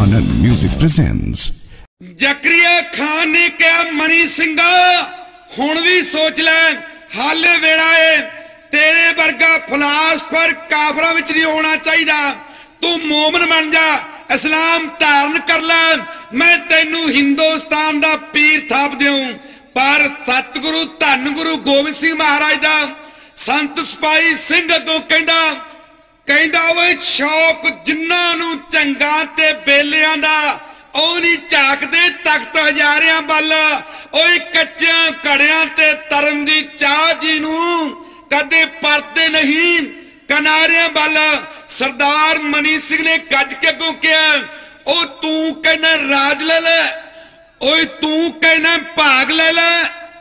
Anand Music presents Zakariya Khan ਨੇ ਕਿਹਾ, money ਸਿੰਘਾ, ਹੁਣ ਵੀ ਸੋਚ ਲੈ, ਹਾਲੇ ਵੇਲਾ ਏ। ਤੇਰੇ ਵਰਗਾ ਫਲਾਸਫਰ ਕਾਫਰਾਂ ਵਿੱਚ ਨਹੀਂ ਹੋਣਾ ਚਾਹੀਦਾ। ਤੂੰ ਮੂਮਨ ਬਣ ਜਾ, ਇਸਲਾਮ ਧਾਰਨ ਕਰ ਲੈ। ਮੈਂ ਤੈਨੂੰ ਹਿੰਦੁਸਤਾਨ ਦਾ ਪੀਰ ਥਾਪ ਦਿਉ ਪਰ ਸਤਿਗੁਰੂ, ਧੰਨ ਗੁਰੂ ਗੋਬਿੰਦ ਸਿੰਘ ਮਹਾਰਾਜ ਦਾ ਸੰਤ ਸਪਾਈ ਸਿੰਘ ਅੱਗੋਂ ਕਹਿੰਦਾ ਕਹਿੰਦਾ, ਓਏ ਸ਼ੌਕ ਜਿਨ੍ਹਾਂ ਨੂੰ ਚੰਗਾ ਤੇ ਬੇਲਿਆਂ ਦਾ, ਉਹ ਨਹੀਂ ਝਾਕਦੇ ਤਖਤ ਹਜ਼ਾਰਿਆਂ ਵੱਲ। ਓਏ ਕੱਚਿਆਂ ਘੜਿਆਂ ਤੇ ਤਰਨ ਦੀ ਚਾਹ ਜੀ ਨੂੰ ਕਦੇ ਪਰਦੇ ਨਹੀਂ ਕਿਨਾਰਿਆਂ ਵੱਲ। ਸਰਦਾਰ ਮਨੀ ਸਿੰਘ ਨੇ ਗੱਜ ਕੇ ਅੱਗੋਂ ਕਿਹਾ ਉਹ ਤੂੰ ਕਹਿੰਦਾ ਰਾਜ ਲੈ ਲੈ, ਓਏ ਤੂੰ ਕਹਿੰਦਾ ਭਾਗ ਲੈ ਲੈ,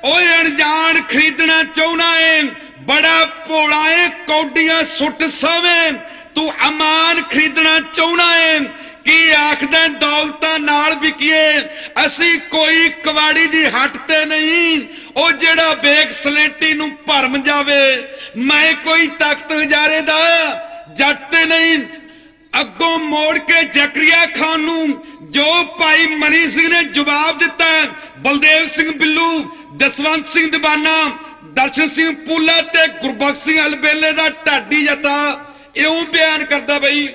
ਓਏ ਅਣਜਾਣ ਖਰੀਦਣਾ ਚਾਹੁੰਦਾ ਏ ਬੜਾ ਭੋਲਾ ਏ, ਕੌਡੀਆਂ ਸੁੱਟ ਸਵੇਂ ਤੂੰ ਅਮਾਨ ਖਰੀਦਣਾ ਚਾਹੁੰਦਾ ਏ। ਕੀ ਆਖਦਾ ਦੌਲਤਾਂ ਨਾਲ ਵਿਕੀਏ। ਅਸੀਂ ਕੋਈ ਕਵਾੜੀ ਦੀ ਹੱਟ ਤੇ ਨਹੀਂ। ਉਹ ਜਿਹੜਾ ਬੇਗ ਸਲੇਟੀ ਨੂੰ ਭਰਮ ਜਾਵੇ। ਮੈਂ ਕੋਈ ਤਖਤ ਹਜ਼ਾਰੇ ਦਾ ਜੱਟ ਤੇ ਨਹੀਂ। ਅੱਗੋਂ ਮੋੜ ਕੇ ਜ਼ਕਰੀਆ ਖਾਨ ਨੂੰ ਜੋ ਭਾਈ ਮਨੀ ਸਿੰਘ ਨੇ ਜਵਾਬ ਦਿੱਤਾ ਬਲਦੇਵ ਸਿੰਘ ਬਿੱਲੂ, ਜਸਵੰਤ ਸਿੰਘ ਦੀਵਾਨਾ ਦਰਸ਼ਨ ਸਿੰਘ ਪੂਲਾ ਤੇ ਗੁਰਬਖਸ਼ ਸਿੰਘ ਅਲਬੇਲੇ ਦਾ ਢਾਡੀ ਜਤਾ ਇਉਂ ਬਿਆਨ ਕਰਦਾ ਬਈ।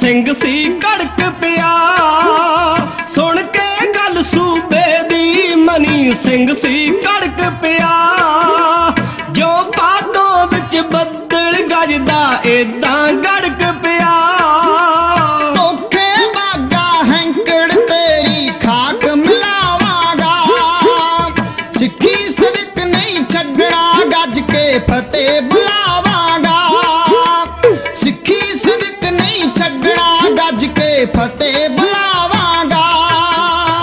ਸਿੰਘ ਸੀ ਕੜਕ ਪਿਆ ਸੁਣ ਕੇ ਗੱਲ ਸੂਬੇ ਦੀ ਮਨੀ ਸਿੰਘ ਸੀ ਕੜਕ ਪਿਆ ਜੋ ਬਾਦੋਂ ਵਿੱਚ ਬੱਦਲ ਗੱਜਦਾ ਏਦਾਂ ਕੇ ਫਤਿਹ ਬੁਲਾਵਾਂਗਾ।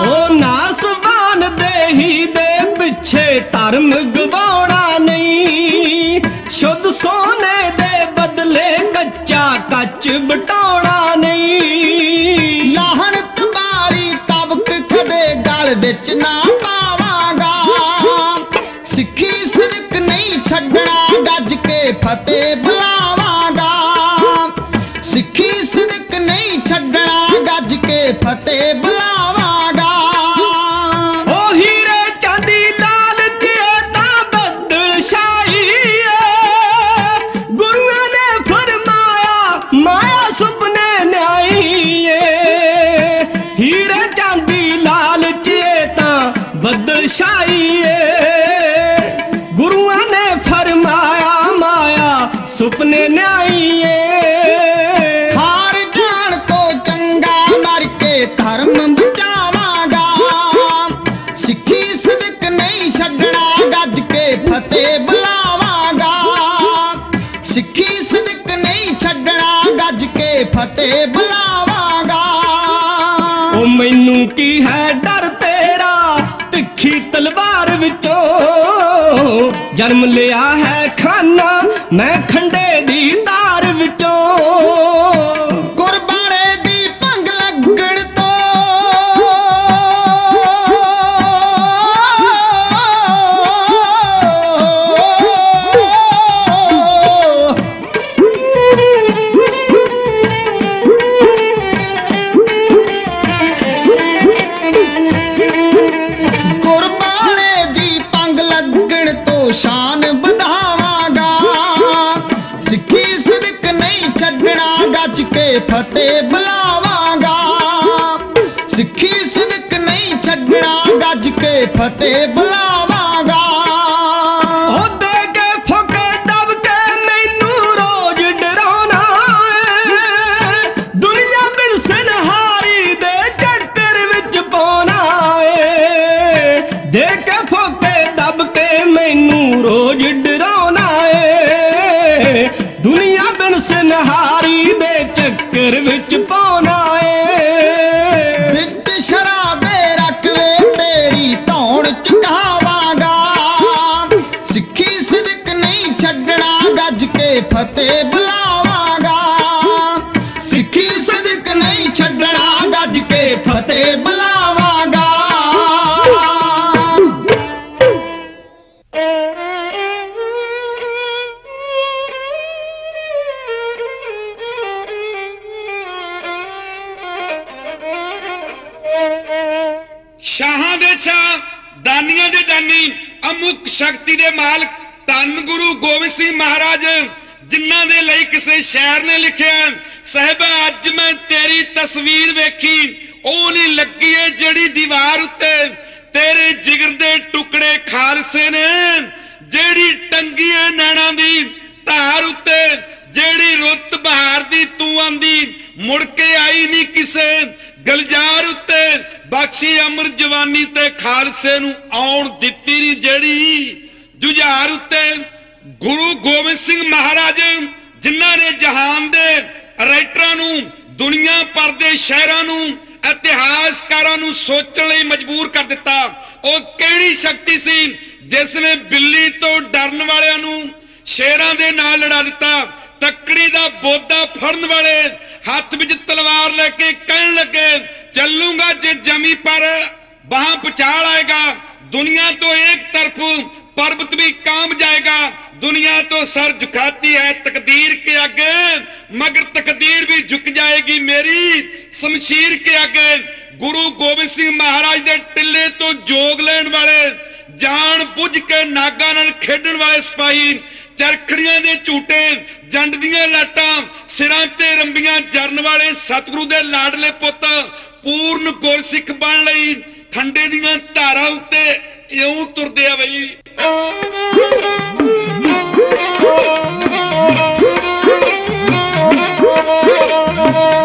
ਉਹ ਨਾਸਵਾਨ ਦੇਹੀ ਦੇ ਪਿੱਛੇ ਧਰਮ ਗਵਾਉਣਾ ਨਹੀਂ। ਸ਼ੁੱਧ ਸੋਨੇ ਦੇ ਬਦਲੇ ਕੱਚਾ ਕੱਚ ਬਟਾਉਣਾ ਨਹੀਂ। ਲਾਹਣ ਤਬਾਰੀ ਤਬਕ ਕਦੇ ਗਲ ਵਿੱਚ ਨਾ ਪਾਵਾਂਗਾ। ਸਿੱਖੀ ਸਦਕ ਨਹੀਂ ਛੱਡਣਾ ਗੱਜ ਕੇ ਫਤਿਹ ਕੇ ਕੇ ਫਤਿਹ ਬੁਲਾਵਾਂਗਾ। ਉਹ ਮੈਨੂੰ ਕੀ ਹੈ ਡਰ ਤੇਰਾ? ਤਿੱਖੀ ਤਲਵਾਰ ਵਿੱਚੋਂ ਜਨਮ ਲਿਆ ਹੈ ਖਾਨਾ। ਮੈਂ ਖੰਡੇ ਦੀ ਤਾਰ ਵਿੱਚੋਂ ਗੱਜ ਕੇ ਸ਼ਕਤੀ ਧੰਨ ਗੁਰੂ ਗੋਬਿੰਦ ਸਿੰਘ ਮਹਾਰਾਜ, ਜਿਨ੍ਹਾਂ ਦੇ ਲਈ ਕਿਸੇ ਸ਼ਾਇਰ ਨੇ ਲਿਖਿਆ, ਸਾਹਿਬਾ, ਅੱਜ ਮੈਂ ਤੇਰੀ ਤਸਵੀਰ ਵੇਖੀ, ਉਹ ਨਹੀਂ ਲੱਗੀ ਏ ਜਿਹੜੀ ਦੀਵਾਰ ਉੱਤੇ। ਤੇਰੇ ਜਿਗਰ ਦੇ ਟੁਕੜੇ ਖਾਲਸੇ ਨੇ, ਜਿਹੜੀ ਟੰਗੀ ਏ ਨੈਣਾ ਦੀ ਧਾਰ ਉੱਤੇ, ਜਿਹੜੀ ਰੁੱਤ ਬਹਾਰ ਦੀ ਤੂੰ ਆਂਦੀ ਮੁੜ ਕੇ ਆਈ ਨਹੀਂ ਕਿਸੇ ਗਲਜਾਰ ਉੱਤੇ। ਬਖਸ਼ੀ ਅਮਰ ਜਵਾਨੀ ਤੇ ਖਾਲਸੇ ਨੂੰ ਆਉਣ ਦਿੱਤੀ ਨਹੀਂ ਜਿਹੜੀ ਜੁਝਾਰ ਉੱਤੇ ਗੁਰੂ ਗੋਬਿੰਦ ਸਿੰਘ ਮਹਾਰਾਜ, ਜਿਨ੍ਹਾਂ ਨੇ ਜਹਾਨ ਦੇ ਰਾਈਟਰਾਂ ਨੂੰ, ਦੁਨੀਆ ਭਰ ਦੇ ਸ਼ਹਿਰਾਂ ਨੂੰ, ਇਤਿਹਾਸਕਾਰਾਂ ਨੂੰ ਸੋਚਣ ਲਈ ਮਜਬੂਰ ਕਰ ਦਿੱਤਾ। ਉਹ ਕਿਹੜੀ ਸ਼ਕਤੀ ਸੀ ਜਿਸ ਨੇ ਬਿੱਲੀ ਤੋਂ ਡਰਨ ਵਾਲਿਆਂ ਨੂੰ ਸ਼ੇਰਾਂ ਦੇ ਨਾਲ ਲੜਾ ਦਿੱਤਾ? ਤੱਕੜੀ ਦਾ ਬੋਦਾ ਫੜਨ ਵਾਲੇ ਹੱਥ ਵਿੱਚ ਤਲਵਾਰ ਲੈ ਕੇ ਕਹਿਣ ਲੱਗੇ, ਚੱਲੂਗਾ ਜੇ ਜਮੀ ਪਰ ਬਾਹਾਂ ਪਛਾਲ ਆਏਗਾ। ਦੁਨੀਆ ਤੋਂ ਇੱਕ ਤਰਫ पर्वत भी काम जाएगा दुनिया तो सर झुकाती है तकदीर के आगे मगर तकदीर भी झुक जाएगी मेरी शमशीर के आगे गुरु गोबिंद सिंह महाराज ਦੇ ਟਿੱਲੇ ਤੋਂ ਜੋਗ ਲੈਣ ਵਾਲੇ ਜਾਣ ਬੁੱਝ ਕੇ ਨਾਗਾ ਨਾਲ ਖੇਡਣ ਵਾਲੇ ਸਿਪਾਹੀ ਚਰਖੜੀਆਂ ਦੇ ਝੂਟੇ ਜੰਡ ਦੀਆਂ ਲਾਟਾਂ ਸਿਰਾਂ ਤੇ ਰੰਬੀਆਂ ਜਰਨ ਵਾਲੇ ਸਤਿਗੁਰੂ ਦੇ ਲਾਡਲੇ ਪੁੱਤ ਪੂਰਨ ਗੁਰਸਿੱਖ ਬਣ ਲਈ ਖੰਡੇ ਦੀਆਂ ਧਾਰਾਂ ਉੱਤੇ ਇਉਂ ਤੁਰਦੇ ਆ ਬਈ Thank you.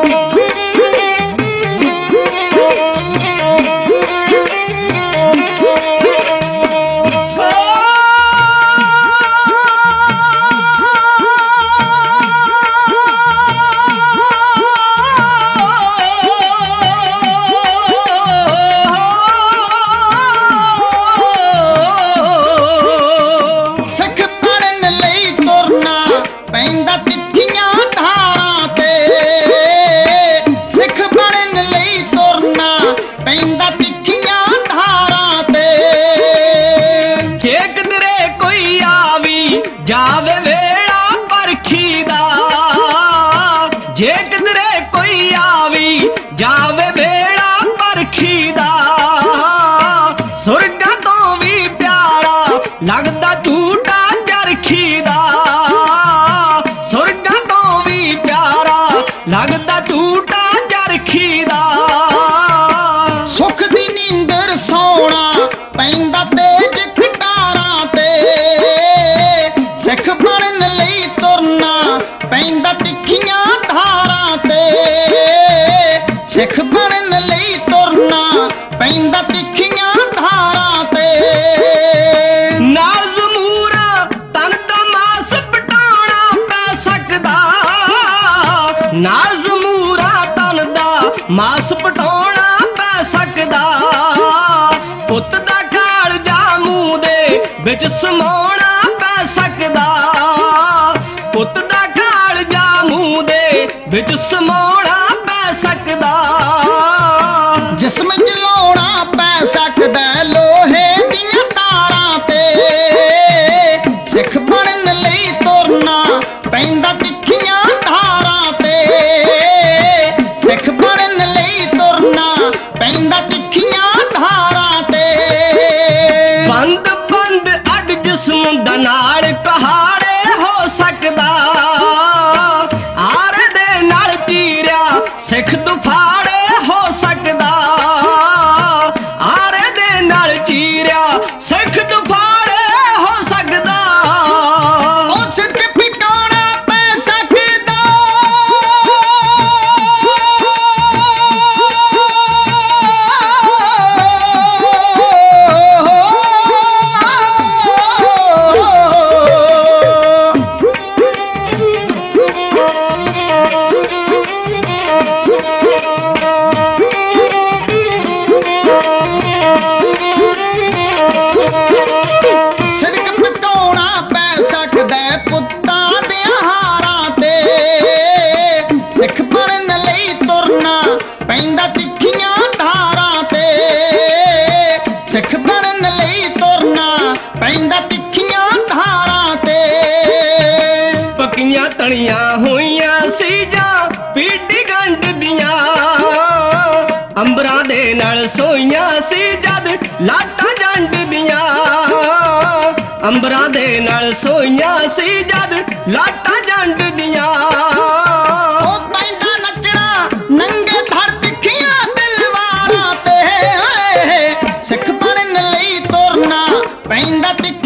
ਤੁਰਨਾ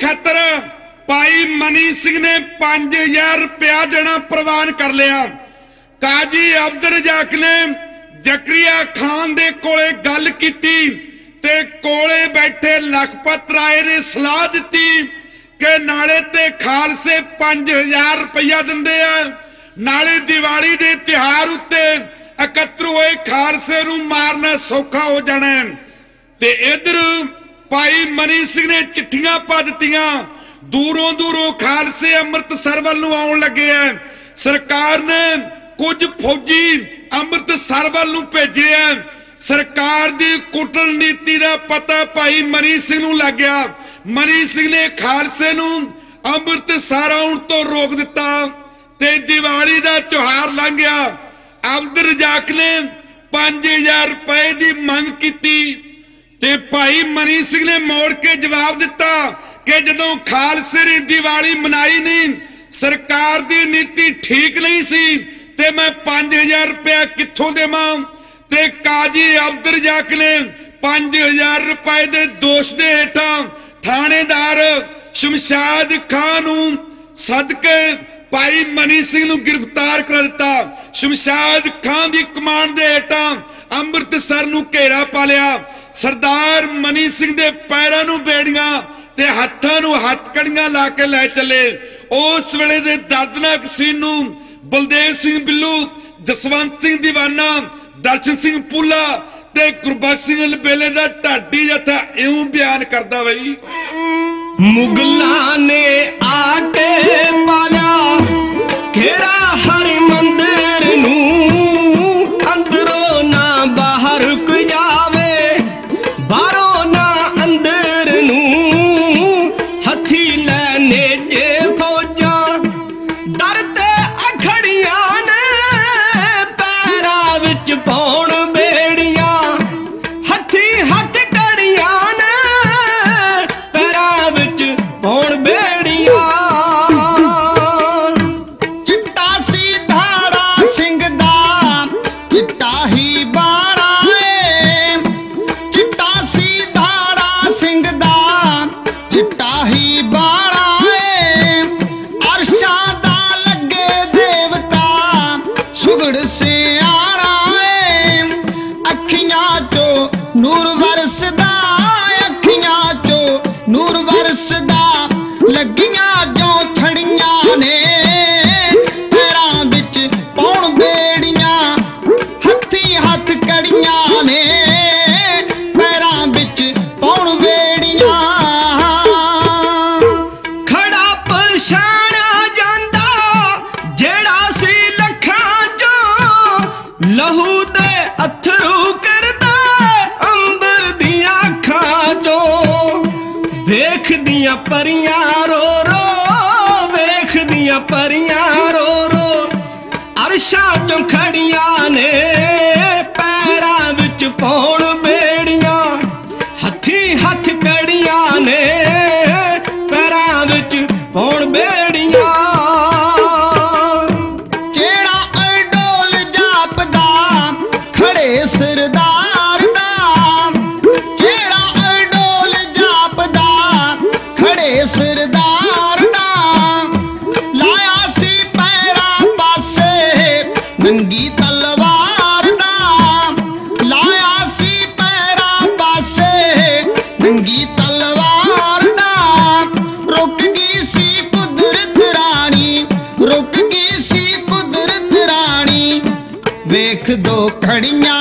ਖਾਤਰ ਭਾਈ ਮਨੀ ਸਿੰਘ ਨੇ 5000 ਰੁਪਇਆ ਦੇਣਾ ਪ੍ਰਵਾਨ ਕਰ ਲਿਆ। ਕਾਜੀ ਅਬਦੁਰ ਰਜ਼ਾਕ ਨੇ ਜ਼ਕਰੀਆ ਖਾਨ ਦੇ ਕੋਲੇ ਗੱਲ ਕੀਤੀ ਤੇ ਕੋਲੇ ਬੈਠੇ ਲਖਪਤ ਰਾਏ ਨੇ ਸਲਾਹ ਦਿੱਤੀ ਕਿ ਨਾਲੇ ਤੇ ਖਾਲਸੇ 5000 ਰੁਪਇਆ ਦਿੰਦੇ ਆ, ਨਾਲੇ ਦੀਵਾਲੀ ਦੇ ਤਿਹਾਰ ਉੱਤੇ ਇਕੱਤਰ ਹੋਏ ਖਾਲਸੇ ਨੂੰ ਮਾਰਨਾ ਸੌਖਾ ਹੋ ਜਾਣਾ। ਤੇ ਇਧਰ ਭਾਈ ਮਨੀ ਸਿੰਘ ਨੇ ਚਿੱਠੀਆਂ ਪਾ ਦਿੱਤੀਆਂ। ਦੂਰੋਂ ਦੂਰੋਂ ਖਾਲਸੇ ਅੰਮ੍ਰਿਤਸਰ ਵੱਲ ਨੂੰ ਆਉਣ ਲੱਗੇ ਐ। ਸਰਕਾਰ ਨੇ ਕੁਝ ਫੌਜੀ ਅੰਮ੍ਰਿਤਸਰ ਵੱਲ ਨੂੰ ਭੇਜੇ ਐ। ਸਰਕਾਰ ਦੀ ਕੂਟਨੀਤੀ ਦਾ ਪਤਾ ਭਾਈ ਮਨੀ ਸਿੰਘ ਨੂੰ ਲੱਗ ਗਿਆ। ਮਨੀ ਸਿੰਘ ਨੇ ਖਾਲਸੇ ਨੂੰ ਅੰਮ੍ਰਿਤਸਰ ਆਉਣ ਤੋਂ ਰੋਕ ਦਿੱਤਾ ਤੇ ਦੀਵਾਲੀ ਦਾ ਤਿਉਹਾਰ ਲੰਘ ਗਿਆ। ਅਬਦ ਰਜ਼ਾਕ ਨੇ 5000 ਰੁਪਏ ਦੀ ਮੰਗ ਕੀਤੀ। ਤੇ ਭਾਈ ਮਨੀ ਸਿੰਘ ਨੇ ਮੋੜ ਕੇ ਜਵਾਬ ਦਿੱਤਾ ਕਿ ਜਦੋਂ ਖਾਲਸੇ ਨੇ ਦੀਵਾਲੀ ਮਨਾਈ ਨਹੀਂ, ਸਰਕਾਰ ਦੀ ਨੀਤੀ ਠੀਕ ਨਹੀਂ ਸੀ, ਤੇ ਮੈਂ 5000 ਰੁਪਇਆ ਕਿੱਥੋਂ ਦੇਵਾਂ? ਤੇ ਕਾਜੀ ਅਬਦੁਰ ਜਾਕ ਨੇ 5000 ਰੁਪਏ ਦੇ ਦੋਸ਼ ਦੇ ਹੇਠਾਂ ਥਾਣੇਦਾਰ ਸ਼ਮਸ਼ਾਦ ਖਾਨ ਨੂੰ ਸਦਕੇ ਭਾਈ ਮਨੀ ਸਿੰਘ ਨੂੰ ਗ੍ਰਿਫਤਾਰ ਕਰ ਦਿੱਤਾ। ਸ਼ਮਸ਼ਾਦ ਖਾਨ ਦੀ ਕਮਾਂਡ ਦੇ ਹੇਠਾਂ ਅੰਮ੍ਰਿਤਸਰ ਨੂੰ ਘੇਰਾ ਪਾ ਲਿਆ। ਸਰਦਾਰ ਮਨੀ ਸਿੰਘ ਦੇ ਪੈਰਾਂ ਨੂੰ ਬੇੜੀਆਂ ਤੇ ਹੱਥਾਂ ਨੂੰ ਹੱਥਕੜੀਆਂ ਲਾ ਕੇ ਲੈ ਚੱਲੇ। ਉਸ ਵੇਲੇ ਦੇ ਦਰਦਨਾਕ ਸੀਨ ਨੂੰ ਬਲਦੇਵ ਸਿੰਘ ਬਿੱਲੂ, ਜਸਵੰਤ ਸਿੰਘ ਦੀਵਾਨਾ, ਦਰਸ਼ਨ ਸਿੰਘ ਪੁੱਲਾ ਤੇ ਗੁਰਬਖਸ਼ ਸਿੰਘ ਲਬੇਲੇ ਦਾ ਢਾਡੀ ਜਥਾ ਇਉਂ ਬਿਆਨ ਕਰਦਾ ਬਈ। ਮੁਗਲਾਂ ਨੇ ਆ ਪਾਲਿਆ ਕਿਹੜਾ ਦੇ ਅਥਰੂ ਕਰਦਾ ਅੰਬਰ ਦੀਆਂ ਅੱਖਾਂ ਚੋਂ। ਵੇਖਦੀਆਂ ਪਰੀਆਂ ਰੋ ਰੋ, ਵੇਖਦੀਆਂ ਪਰੀਆਂ ਰੋ ਰੋ। ਅਰਸ਼ਾਂ ਚੋਂ ਖੜੀਆਂ ਦੋ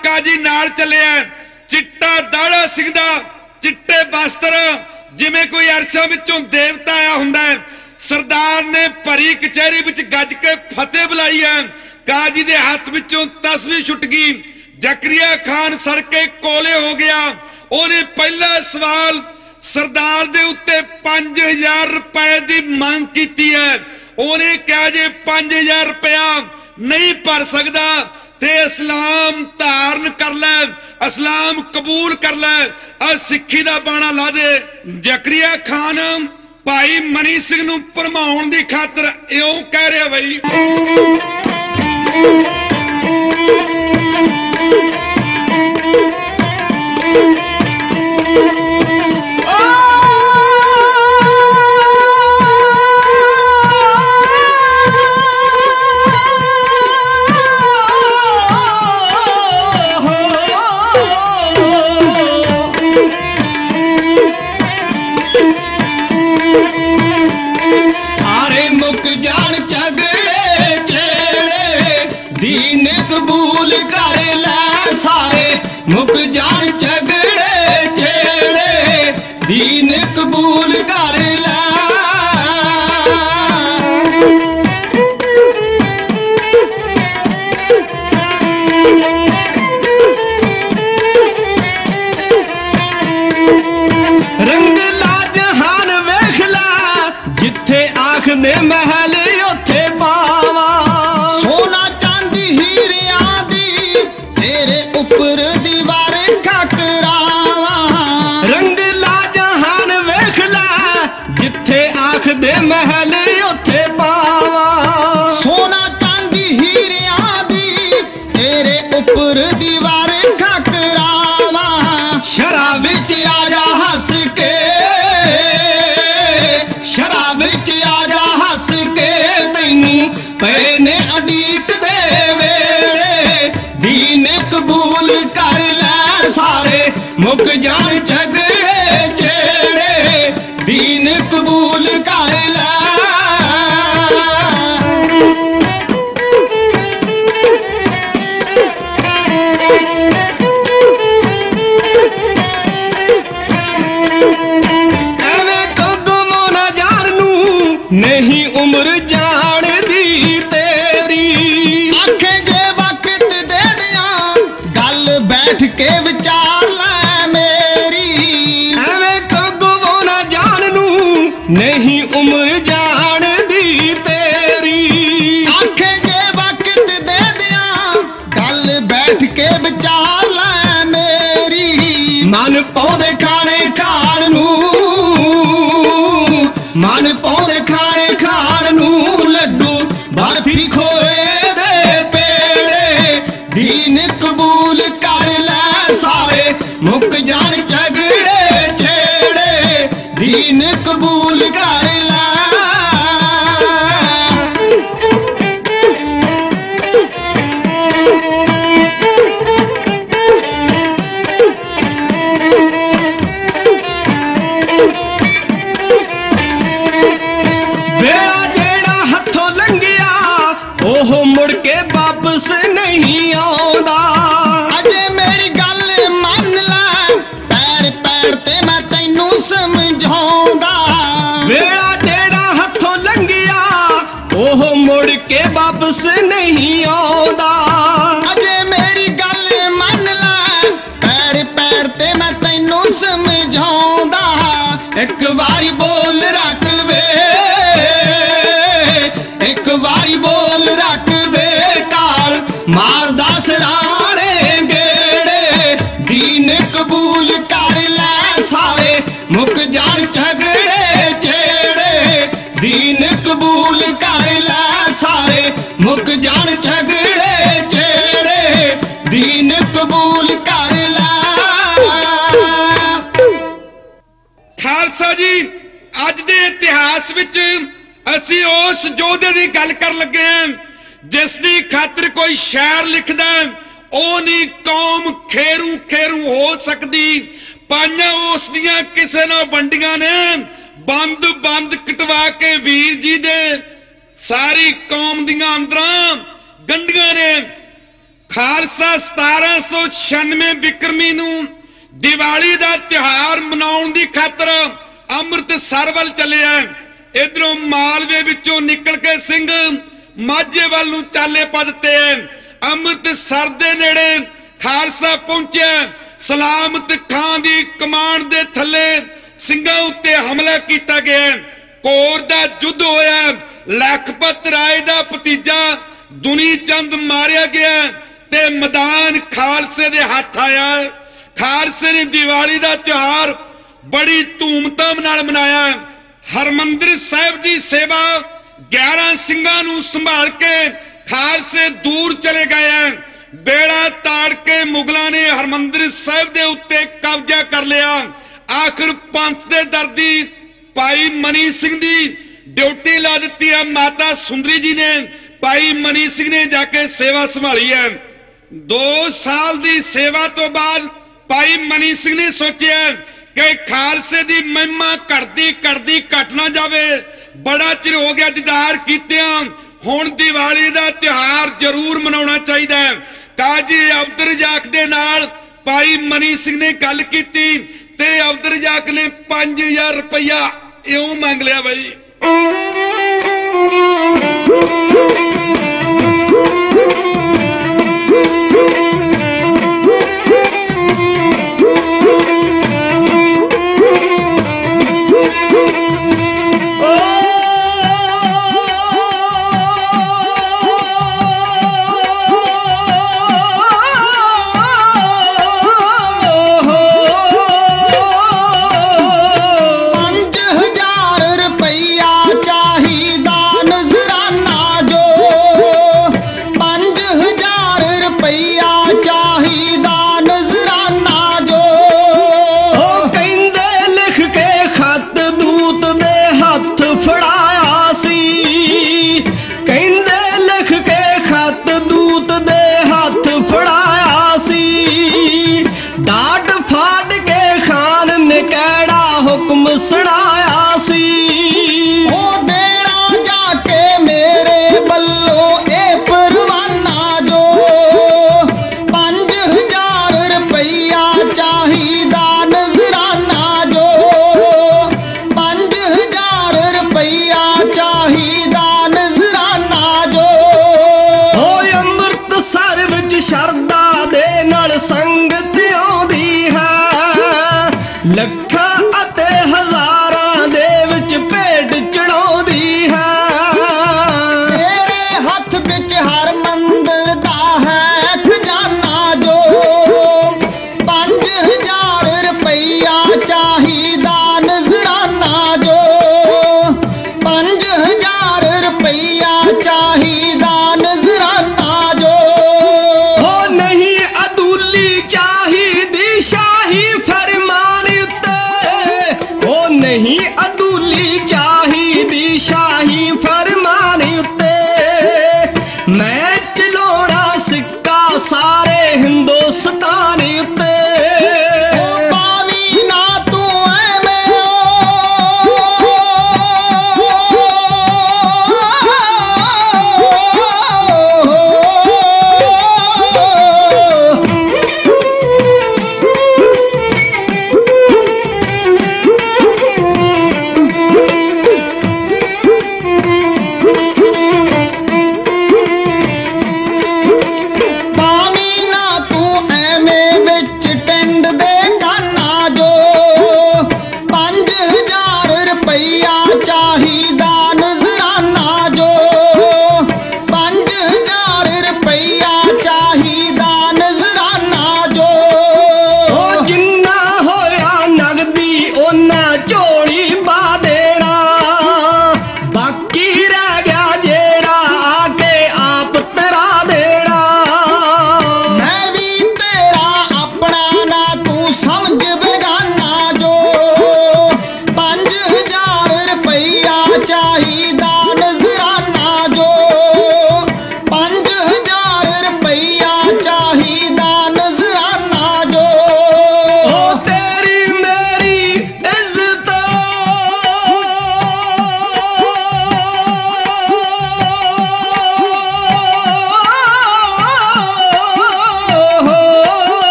ਰਜ਼ਾਕ ਕਾਜੀ ਨਾਲ ਚੱਲਿਆ ਚਿੱਟਾ ਦਾੜਾ ਸਿੰਘ ਦਾ ਚਿੱਟੇ ਬਸਤਰ, ਜਿਵੇਂ ਕੋਈ ਅਰਸ਼ਾਂ ਵਿੱਚੋਂ ਦੇਵਤਾ ਆਇਆ ਹੁੰਦਾ ਹੈ। ਸਰਦਾਰ ਨੇ ਭਰੀ ਕਚਹਿਰੀ ਵਿੱਚ ਗੱਜ ਕੇ ਫਤਿਹ ਬੁਲਾਈ ਹੈ। ਕਾਜੀ ਦੇ ਹੱਥ ਵਿੱਚੋਂ ਤਸਵੀਰ ਛੁੱਟ ਗਈ। ਜ਼ਕਰੀਆ ਖਾਨ ਸੜਕੇ ਕੋਲੇ ਹੋ ਗਿਆ। ਉਹਨੇ ਪਹਿਲਾ ਸਵਾਲ ਸਰਦਾਰ ਦੇ ਉੱਤੇ 5000 ਰੁਪਏ ਦੀ ਮੰਗ ਕੀਤੀ ਹੈ। ਉਹਨੇ ਕਿਹਾ ਜੇ 5000 ਰੁਪਇਆ ਨਹੀਂ ਭਰ ਸਕਦਾ ਤੇ ਇਸਲਾਮ ਧਾਰਨ ਕਰ ਲੈ ਇਸਲਾਮ ਕਬੂਲ ਕਰ ਲੈ ਆ ਸਿੱਖੀ ਦਾ ਬਾਣਾ ਲਾ ਦੇ। ਜ਼ਕਰੀਆ ਖਾਨ, ਭਾਈ ਮਨੀ ਸਿੰਘ ਨੂੰ ਭਰਮਾਉਣ ਦੀ ਖਾਤਰ ਇਉਂ ਕਹਿ ਰਿਹਾ ਬਈ। ਸਾਰੇ ਮੁੱਕ ਜਾਣ ਝਗੜੇ ਚੇੜੇ ਦੀਨ ਕਬੂਲ ਕਰ ਤੇਰੇ ਉੱਪਰ ਦੀਵਾਰ ਖਕਰਾਵਾਂ ਸ਼ਰਾਬ ਵਿੱਚ ਆ ਜਾ ਹੱਸ ਕੇ। ਸ਼ਰਾਬ ਵਿੱਚ ਆ ਜਾ ਹੱਸ ਕੇ ਤੈਨੂੰ ਪਏ ਨੇ ਅਡੀਕ ਦੇ ਵੇਲੇ। ਦੀਨ ਕਬੂਲ ਕਰ ਲੈ ਸਾਰੇ ਮੁੱਕ ਮਨ ਪੌਦੇ ਖਾਣੇ ਖਾਣ ਨੂੰ। ਮਨ ਪੌਦੇ ਖਾਣੇ ਖਾਣ ਨੂੰ ਲੱਡੂ ਬਰਫੀ ਖੋਏ ਦੇ ਪੇੜੇ। ਦੀਨ ਕਬੂਲ ਕਰ ਲੈ ਸਾਰੇ, ਮੁੱਕ ਜਾਣ ਝਗੜੇ ਛੇੜੇ। ਦੀਨ ਕਬੂਲ ਕਰ ਲੈ ਵਿੱਚ ਅਸੀਂ ਉਸ ਯੋਧੇ ਦੀ ਗੱਲ ਕਰਨ ਲੱਗੇ ਹਾਂ ਜਿਸ ਦੀ ਖਾਤਰ ਕੋਈ ਸ਼ਾਇਰ ਲਿਖਦਾ ਉਹ ਨਹੀਂ ਕੌਮ ਖੇਰੂ ਖੇਰੂ ਹੋ ਸਕਦੀ, ਪਾਈਆਂ ਉਸ ਦੀਆਂ ਕਿਸੇ ਨਾਲ ਵੰਡੀਆਂ ਨੇ, ਬੰਦ ਬੰਦ ਕਟਵਾ ਕੇ ਵੀਰ ਜੀ ਦੇ ਸਾਰੀ ਕੌਮ ਦੀਆਂ ਅੰਦਰਾਂ ਗੰਢੀਆਂ ਨੇ। ਖਾਲਸਾ 1796 ਬਿਕਰਮੀ ਨੂੰ ਦੀਵਾਲੀ ਦਾ ਤਿਉਹਾਰ ਮਨਾਉਣ ਦੀ ਖਾਤਰ ਅੰਮ੍ਰਿਤਸਰ ਵੱਲ ਚੱਲਿਆ ਇਧਰੋਂ ਮਾਲਵੇ ਵਿੱਚੋਂ ਨਿਕਲ ਕੇ ਸਿੰਘ ਮਾਝੇ ਵੱਲ ਨੂੰ ਚਾਲੇ ਪਾ ਦਿੱਤੇ ਅੰਮ੍ਰਿਤਸਰ ਦੇ ਨੇੜੇ ਖਾਲਸਾ ਪਹੁੰਚਿਆ। ਸਲਾਮਤ ਖਾਂ ਦੀ ਕਮਾਂਡ ਦੇ ਥੱਲੇ ਸਿੰਘਾਂ ਉੱਤੇ ਹਮਲਾ ਕੀਤਾ ਗਿਆ ਕੋਰ ਦਾ ਯੁੱਧ ਹੋਇਆ। ਲਖਪਤ ਰਾਏ ਦਾ ਭਤੀਜਾ ਦੁਨੀ ਚੰਦ ਮਾਰਿਆ ਗਿਆ। ਤੇ ਮੈਦਾਨ ਖਾਲਸੇ ਦੇ ਹੱਥ ਆਇਆ। ਖਾਲਸੇ ਨੇ ਦੀਵਾਲੀ ਦਾ ਤਿਉਹਾਰ ਬੜੀ ਧੂਮਧਾਮ ਨਾਲ ਮਨਾਇਆ। ਹਰਮੰਦਰ ਸਾਹਿਬ ਦੀ ਸੇਵਾ 11 ਸਿੰਘਾਂ ਨੂੰ ਸੰਭਾਲ ਕੇ ਖਾਲਸੇ ਦੂਰ ਚਲੇ ਗਏ ਹਨ। ਬੇੜਾ ਤਾੜ ਕੇ ਮੁਗਲਾਂ ਨੇ ਹਰਮੰਦਰ ਸਾਹਿਬ ਦੇ ਉੱਤੇ ਕਬਜ਼ਾ ਕਰ ਲਿਆ। ਆਖਰ ਪੰਥ ਦੇ ਦਰਦੀ ਭਾਈ ਮਨੀ ਸਿੰਘ ਦੀ ਡਿਊਟੀ ਲਾ ਦਿੱਤੀ ਹੈ। ਮਾਤਾ ਸੁੰਦਰੀ ਜੀ ਨੇ ਭਾਈ ਮਨੀ ਸਿੰਘ ਨੇ ਜਾ ਕੇ ਸੇਵਾ ਸੰਭਾਲੀ ਹੈ। 2 ਸਾਲ ਦੀ ਸੇਵਾ ਤੋਂ ਬਾਅਦ ਭਾਈ ਮਨੀ ਸਿੰਘ ਨੇ ਸੋਚਿਆ ਕਿ ਖਾਲਸੇ ਦੀ ਮਹਿਮਾ ਕਰਦੀ ਘਟਦੀ ਘਟ ਨਾ ਜਾਵੇ। ਬੜਾ ਚਿਰ ਹੋ ਗਿਆ ਦੀਦਾਰ ਕੀਤਿਆਂ। ਹੁਣ ਦੀਵਾਲੀ ਦਾ ਤਿਉਹਾਰ ਜ਼ਰੂਰ ਮਨਾਉਣਾ ਚਾਹੀਦਾ ਹੈ। ਕਾਜੀ ਅਬਦਰ ਰਜ਼ਾਕ ਦੇ ਨਾਲ ਭਾਈ ਮਨੀ ਸਿੰਘ ਨੇ ਗੱਲ ਕੀਤੀ ਤੇ ਅਬਦਰ ਰਜ਼ਾਕ ਨੇ 5000 ਰੁਪਇਆ ਇਉਂ ਮੰਗ ਲਿਆ ਬਾਈ। ਪੰਜ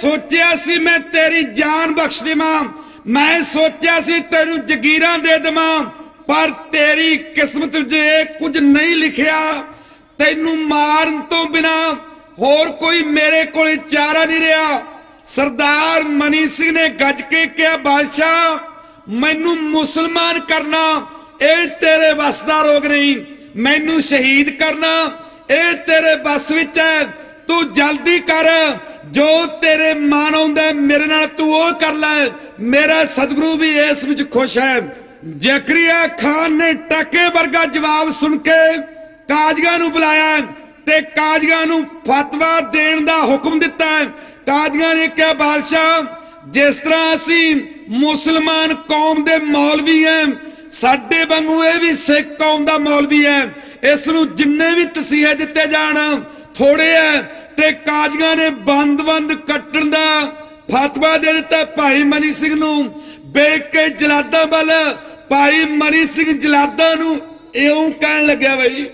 ਸੋਚਿਆ ਸੀ ਮੈਂ ਤੇਰੀ ਜਾਨ ਬਖਸ਼ ਦੇਵਾਂ। ਮੈਂ ਸੋਚਿਆ ਸੀ ਤੈਨੂੰ ਜਗੀਰਾਂ ਦੇ ਦੇਵਾਂ, ਪਰ ਤੇਰੀ ਕਿਸਮਤ 'ਚ ਇਹ ਕੁਝ ਨਹੀਂ ਲਿਖਿਆ, ਤੈਨੂੰ ਮਾਰਨ ਤੋਂ ਬਿਨਾ ਹੋਰ ਕੋਈ ਮੇਰੇ ਕੋਲ ਚਾਰਾ ਨਹੀਂ ਰਿਹਾ। ਸਰਦਾਰ ਮਨੀ ਸਿੰਘ ਨੇ ਗੱਜ ਕੇ ਕਿਹਾ, ਬਾਦਸ਼ਾਹ, ਮੈਨੂੰ ਮੁਸਲਮਾਨ ਕਰਨਾ, ਇਹ ਤੇਰੇ ਵੱਸ ਦਾ ਰੋਗ ਨਹੀਂ। ਮੈਨੂੰ ਸ਼ਹੀਦ ਕਰਨਾ, ਇਹ ਤੇਰੇ ਵੱਸ ਵਿੱਚ ਹੈ। ਤੂੰ ਜਲਦੀ ਕਰ। ਜੋ ਤੇਰੇ ਮਨ ਆਉਂਦਾ ਮੇਰੇ ਨਾਲ ਤੂੰ ਉਹ ਕਰ ਲੈ। ਮੇਰਾ ਸਤਿਗੁਰੂ ਵੀ ਇਸ ਵਿੱਚ ਖੁਸ਼ ਹੈ। ਜ਼ਕਰੀਆ ਖਾਨ ਨੇ ਟਕੇ ਵਰਗਾ ਜਵਾਬ ਸੁਣ ਕੇ ਕਾਜ਼ੀਆਂ ਨੂੰ ਬੁਲਾਇਆ ਤੇ ਕਾਜ਼ੀਆਂ ਨੂੰ ਫਤਵਾ ਦੇਣ ਦਾ ਹੁਕਮ ਦਿੱਤਾ। ਕਾਜ਼ੀਆਂ ਨੇ ਕਿਹਾ, ਬਾਦਸ਼ਾਹ, ਜਿਸ ਤਰ੍ਹਾਂ ਅਸੀਂ ਮੁਸਲਮਾਨ ਕੌਮ ਦੇ ਮੌਲਵੀ ਹੈ, ਸਾਡੇ ਵਾਂਗੂ ਇਹ ਵੀ ਸਿੱਖ ਕੌਮ ਦਾ ਮੌਲਵੀ ਹੈ। ਇਸ ਨੂੰ ਜਿੰਨੇ ਵੀ ਤਸੀਹੇ ਦਿੱਤੇ ਜਾਣ ਥੋੜੇ ਹੈ ਤੇ ਕਾਜ਼ੀਆਂ ਨੇ ਬੰਦ-ਬੰਦ ਕੱਟਣ ਦਾ ਫਤਵਾ ਦੇ ਦਿੱਤਾ ਭਾਈ ਮਨੀ ਸਿੰਘ ਨੂੰ। ਵੇਖ ਕੇ ਜਲਾਦਾਂ ਵੱਲ ਭਾਈ ਮਨੀ ਸਿੰਘ ਜਲਾਦਾਂ ਨੂੰ ਇਉਂ ਕਹਿਣ ਲੱਗਿਆ ਬਈ।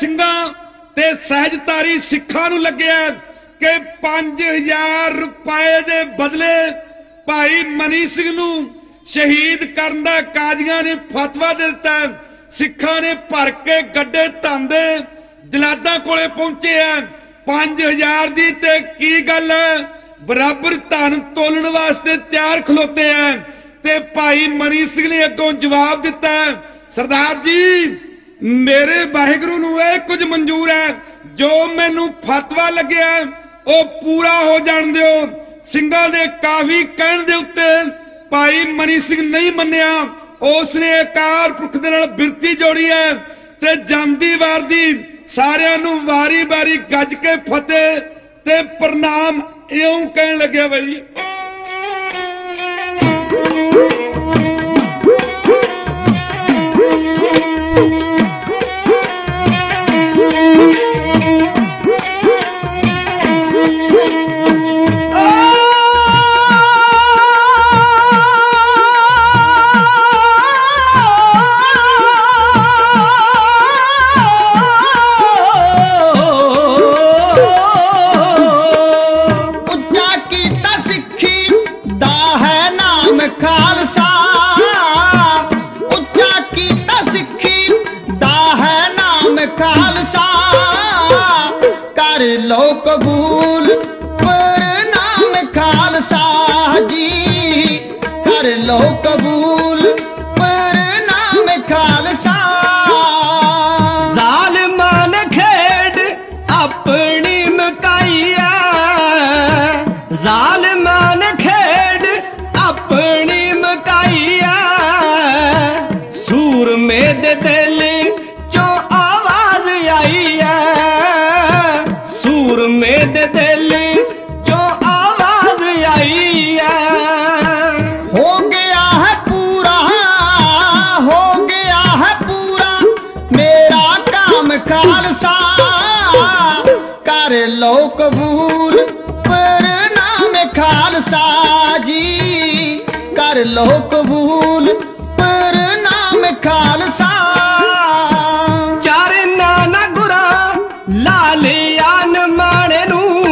ਸਿੰਘਾਂ ਤੇ ਸਹਿਜਤਾਰੀ ਸਿੱਖਾਂ ਨੂੰ ਲੱਗਿਆ ਕਿ 5000 ਰੁਪਏ ਦੇ ਬਦਲੇ ਭਾਈ ਮਨੀ ਸਿੰਘ ਨੂੰ ਸ਼ਹੀਦ ਕਰਨ ਦਾ ਕਾਜ਼ੀਆਂ ਨੇ ਫਤਵਾ ਦਿੱਤਾ। ਸਿੱਖਾਂ ਨੇ ਭਰ ਕੇ ਗੱਡੇ ਧੰਦੇ ਜਲਾਦਾਂ ਕੋਲੇ ਪਹੁੰਚੇ ਆ। 5000 ਦੀ ਤੇ ਕੀ ਗੱਲ? ਬਰਾਬਰ ਧਨ ਤੋਲਣ ਵਾਸਤੇ ਤਿਆਰ ਖਲੋਤੇ ਆ। ਤੇ ਭਾਈ ਮਨੀ ਸਿੰਘ ਨੇ ਅੱਗੋਂ ਜਵਾਬ ਦਿੱਤਾ, ਸਰਦਾਰ ਜੀ ਮੇਰੇ ਵਾਹਿਗੁਰੂ ਨੂੰ ਇਹ ਕੁਝ ਮਨਜ਼ੂਰ ਹੈ। ਜੋ ਮੈਨੂੰ ਫਤਵਾ ਲੱਗਿਆ ਉਹ ਪੂਰਾ ਹੋ ਜਾਣ ਦਿਓ। ਸਿੰਘਾਂ ਦੇ ਕਾਫੀ ਕਹਿਣ ਦੇ ਉੱਤੇ ਭਾਈ ਮਨੀ ਸਿੰਘ ਨਹੀਂ ਮੰਨਿਆ। ਉਸ ਨੇ ਕਾਰ ਪੁਰਖ ਦੇ ਨਾਲ ਬਿਰਤੀ ਜੋੜੀ ਹੈ ਤੇ ਜਾਂਦੀ ਵਾਰ ਦੀ ਸਾਰਿਆਂ ਨੂੰ ਵਾਰੀ-ਵਾਰੀ ਗੱਜ ਕੇ ਫਤਿਹ ਤੇ ਪ੍ਰਣਾਮ ਇਉਂ ਕਹਿਣ ਲੱਗਿਆ ਬਈ। ਕਬੂਲ। ਪਰ ਨਾਮ ਖਾਲਸਾ ਜੀ, ਕਰ ਲੋ ਕਬੂਲ। ਪਰ ਨਾਮ ਖਾਲਸਾ। ਜ਼ਾਲਮਾਂ ਨੇ ਖੇਡ ਆਪਣੀ ਮਕਾਈਆ। ਜ਼ਾਲ ਕਰ ਲਓ ਕਬੂਲ ਪਰਨਾਮ ਖਾਲਸਾ ਜੀ। ਕਰ ਲੋ ਕਬੂਲ ਪਰ ਨਾਮ ਖਾਲਸਾ। ਚਾਰ ਨਾਨਾ ਗੁਰਾ ਆਨ ਨਮਾਣੇ ਨੂੰ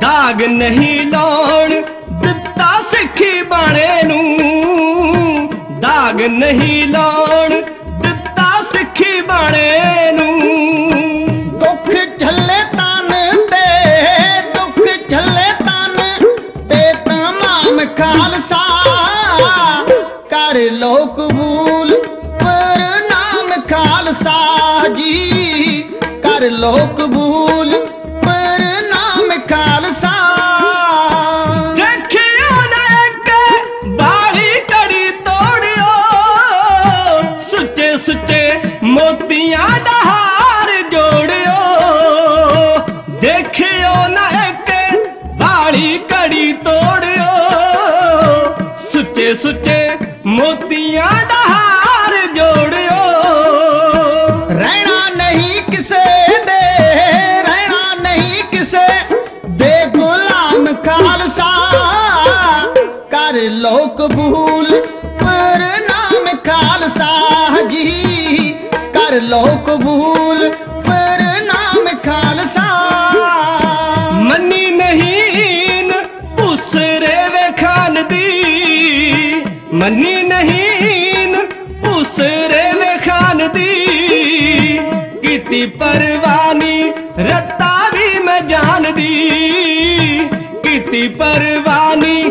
ਦਾਗ ਨਹੀਂ ਲਾਉਣ ਦਿੱਤਾ ਸਿੱਖੀ ਬਾਣੇ ਨੂੰ ਦਾਗ ਨਹੀਂ ਲਾਉਣ ਦਿੱਤਾ ਸਿੱਖੀ ਬਾਣੇ ਕਰ ਲੋ ਕਰ ਲੋ ਕਬੂਲ, ਪਰ ਨਾਮ ਖਾਲਸਾ ਜੀ। ਕਰ ਲਓ ਕਬੂਲ, ਪਰ ਨਾਮ ਖਾਲਸਾ। ਮੰਨੀ ਨਹੀਂ ਉਸਰੇ ਵੇਖਾਨ ਦੀ ਮੰਨੀ ਨਹੀਂ ਉਸਰੇ ਖਾਨ ਦੀ ਕੀਤੀ ਪਰਵਾਨੀ, ਰੱਤਾ ਵੀ ਮੈਂ ਜਾਣਦੀ। ਕੀਤੀ ਪਰਵਾਨੀ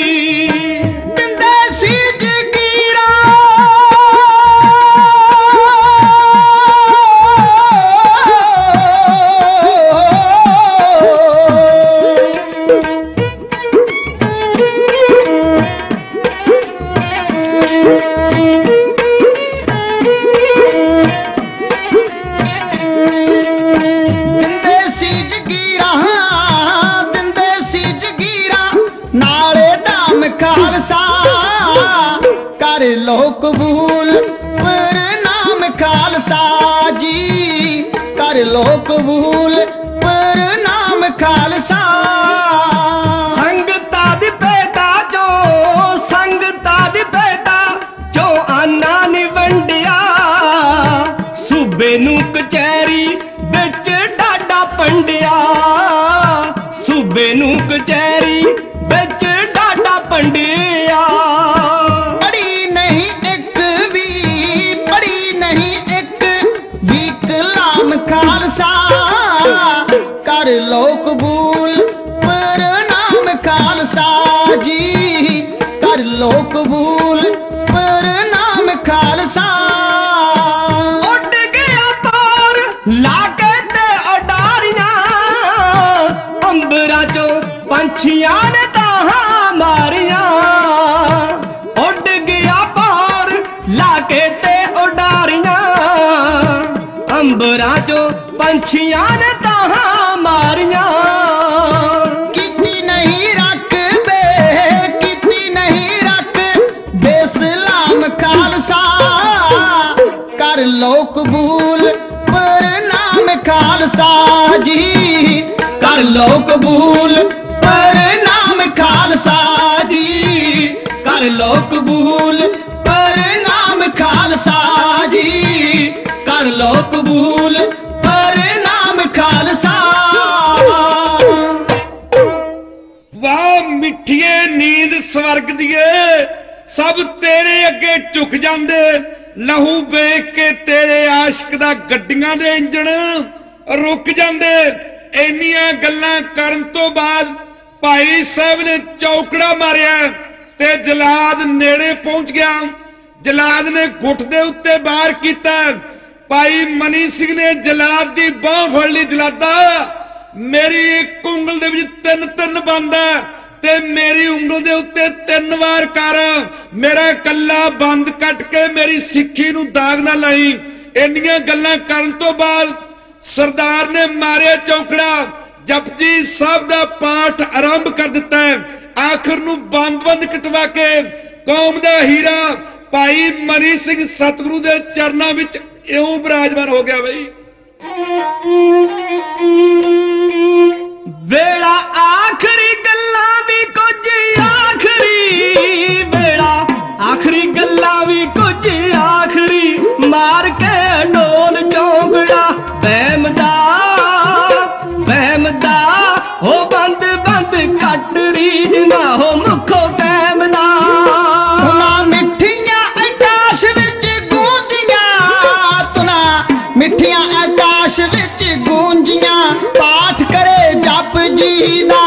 ਲੋਕ ਭੂਲ ਪੰਛੀਆਂ ਨੇ ਤਾਹਾਂ ਮਾਰੀਆਂ ਕੀਤੀ ਨਹੀਂ ਰੱਖ ਬੇ ਕੀਤੀ ਨਹੀਂ ਰੱਖ ਬੇਸਲਾਮ ਖਾਲਸਾ ਕਰ ਲੋ ਕਬੂਲ ਪਰ ਨਾਮ ਖਾਲਸਾ ਜੀ ਕਰ ਲੋ ਕਬੂਲ ਪਰ ਨਾਮ ਖਾਲਸਾ ਜੀ ਕਰ ਲੋ ਕਬੂਲ ਪਰ ਨਾਮ ਖਾਲਸਾ ਜੀ ਕਰ ਲੋ ਕਬੂਲ ਨੀਂਦ ਸਵਰਗ ਦੀਏ ਸਭ ਤੇਰੇ ਅੱਗੇ ਝੁਕ ਜਾਂਦੇ। ਲਹੂ ਵੇਖ ਕੇ ਤੇਰੇ ਆਸ਼ਿਕ ਦਾ ਗੱਡੀਆਂ ਦੇ ਇੰਜਣ ਰੁਕ ਜਾਂਦੇ। ਇੰਨੀਆਂ ਗੱਲਾਂ ਕਰਨ ਤੋਂ ਬਾਅਦ ਭਾਈ ਸਾਹਿਬ ਨੇ ਚੌਕੜਾ ਮਾਰਿਆ ਤੇ ਜਲਾਦ ਨੇੜੇ ਪਹੁੰਚ ਗਿਆ। ਜਲਾਦ ਨੇ ਗੁੱਟ ਦੇ ਉੱਤੇ ਬਾਹਰ ਕੀਤਾ। ਭਾਈ ਮਨੀ ਸਿੰਘ ਨੇ ਜਲਾਦ ਦੀ ਬਾਹ ਫੜ ਲਈ। ਜਲਾਦਾ, ਮੇਰੀ ਇੱਕ ਉਂਗਲ ਦੇ ਵਿੱਚ ਤਿੰਨ ਤਿੰਨ ਬੰਦ ਹੈ ਤੇ ਮੇਰੀ ਉਂਗਲ ਦੇ ਉੱਤੇ ਤਿੰਨ ਵਾਰ ਕਰ। ਮੇਰਾ ਕੱਲਾ ਬੰਦ ਕੱਟ ਕੇ ਮੇਰੀ ਸਿੱਖੀ ਨੂੰ ਦਾਗ ਨਾ ਲਾਈ। ਇੰਨੀਆਂ ਗੱਲਾਂ ਕਰਨ ਤੋਂ ਬਾਅਦ ਸਰਦਾਰ ਨੇ ਮਾਰਿਆ ਚੌਕੜਾ। ਜਪਜੀ ਸਾਹਿਬ ਦਾ ਪਾਠ ਆਰੰਭ ਕਰ ਦਿੱਤਾ ਆਖਰ ਨੂੰ ਬੰਦ-ਬੰਦ ਕਟਵਾ ਕੇ ਕੌਮ ਦਾ ਹੀਰਾ ਭਾਈ ਮਨੀ ਸਿੰਘ ਸਤਿਗੁਰੂ ਦੇ ਚਰਨਾਂ ਵਿੱਚ ਇਉਂ ਬਿਰਾਜਮਾਨ ਹੋ ਗਿਆ ਬਈ। ਵੇਲਾ ਆਖਰੀ ਗੱਲਾਂ Marina